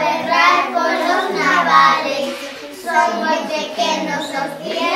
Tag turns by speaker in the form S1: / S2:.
S1: a con los navales, son bueyes que nos sostienen.